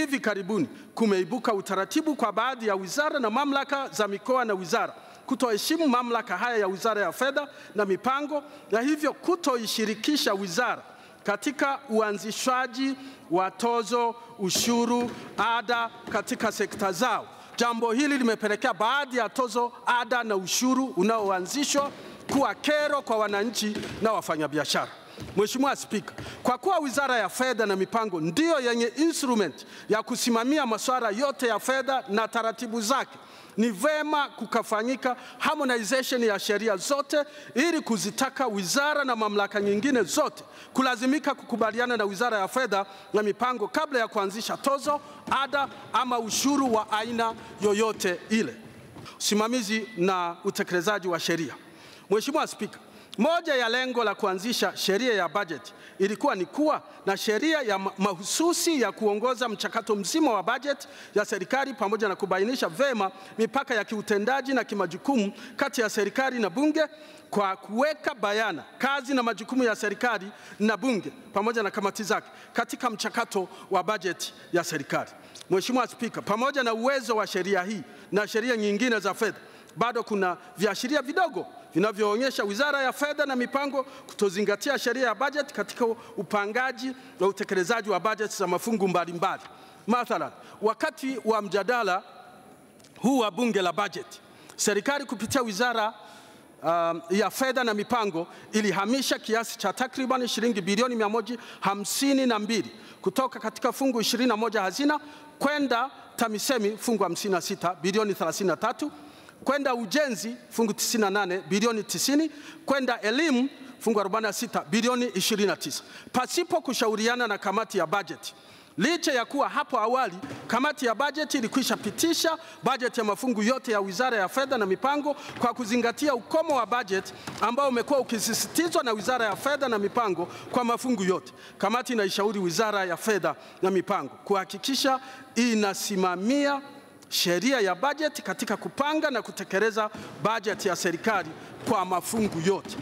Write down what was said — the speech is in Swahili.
hivi karibuni kumeibuka utaratibu kwa baadhi ya wizara na mamlaka za mikoa na wizara kutoheshimu mamlaka haya ya Wizara ya Fedha na Mipango na hivyo kutoishirikisha wizara katika uanzishwaji wa tozo, ushuru, ada katika sekta zao. Jambo hili limepelekea baadhi ya tozo, ada na ushuru unaoanzishwa kuwa kero kwa wananchi na wafanyabiashara. Mheshimiwa Spika, kwa kuwa Wizara ya Fedha na Mipango ndiyo yenye instrument ya kusimamia masuala yote ya fedha na taratibu zake, ni vema kukafanyika harmonization ya sheria zote ili kuzitaka wizara na mamlaka nyingine zote kulazimika kukubaliana na Wizara ya Fedha na Mipango kabla ya kuanzisha tozo, ada ama ushuru wa aina yoyote ile. Usimamizi na utekelezaji wa sheria. Mheshimiwa Spika, moja ya lengo la kuanzisha sheria ya bajeti ilikuwa ni kuwa na sheria ya mahususi ya kuongoza mchakato mzima wa bajeti ya serikali pamoja na kubainisha vema mipaka ya kiutendaji na kimajukumu kati ya serikali na bunge kwa kuweka bayana kazi na majukumu ya serikali na bunge pamoja na kamati zake katika mchakato wa bajeti ya serikali. Mheshimiwa Spika, pamoja na uwezo wa sheria hii na sheria nyingine za fedha, bado kuna viashiria vidogo vinavyoonyesha Wizara ya Fedha na Mipango kutozingatia sheria ya bajeti katika upangaji na utekelezaji wa bajeti za mafungu mbalimbali. Mathalan, wakati wa mjadala huu wa bunge la bajeti, serikali kupitia Wizara um, ya Fedha na Mipango ilihamisha kiasi cha takriban shilingi bilioni 152 kutoka katika fungu 21 hazina kwenda TAMISEMI fungu 56 bilioni 33 kwenda ujenzi fungu 98 bilioni 90, kwenda elimu fungu 46 bilioni 29, pasipo kushauriana na kamati ya bajeti. Licha ya kuwa hapo awali kamati ya bajeti ilikwisha pitisha bajeti ya mafungu yote ya Wizara ya Fedha na Mipango kwa kuzingatia ukomo wa bajeti ambao umekuwa ukisisitizwa na Wizara ya Fedha na Mipango kwa mafungu yote. Kamati inaishauri Wizara ya Fedha na Mipango kuhakikisha inasimamia sheria ya bajeti katika kupanga na kutekeleza bajeti ya serikali kwa mafungu yote.